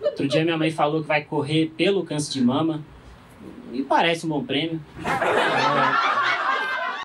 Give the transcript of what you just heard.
Outro dia minha mãe falou que vai correr pelo câncer de mama. E parece um bom prêmio.